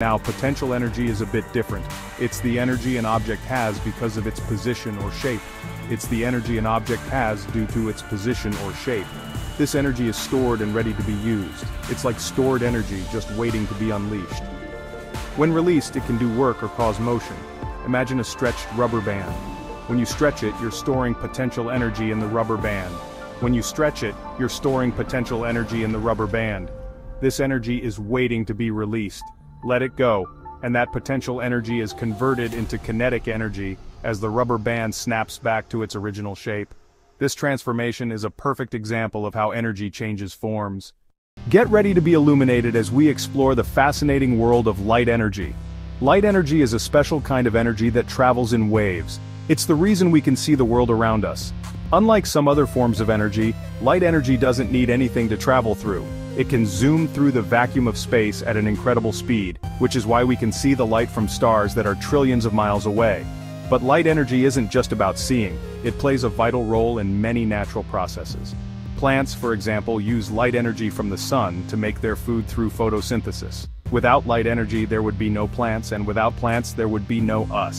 Now potential energy is a bit different. It's the energy an object has because of its position or shape. It's the energy an object has due to its position or shape. This energy is stored and ready to be used. It's like stored energy just waiting to be unleashed. When released it can do work or cause motion. Imagine a stretched rubber band. When you stretch it you're storing potential energy in the rubber band. When you stretch it, you're storing potential energy in the rubber band. This energy is waiting to be released let it go, and that potential energy is converted into kinetic energy as the rubber band snaps back to its original shape. This transformation is a perfect example of how energy changes forms. Get ready to be illuminated as we explore the fascinating world of light energy. Light energy is a special kind of energy that travels in waves. It's the reason we can see the world around us. Unlike some other forms of energy, light energy doesn't need anything to travel through. It can zoom through the vacuum of space at an incredible speed, which is why we can see the light from stars that are trillions of miles away. But light energy isn't just about seeing, it plays a vital role in many natural processes. Plants, for example, use light energy from the sun to make their food through photosynthesis. Without light energy there would be no plants and without plants there would be no us.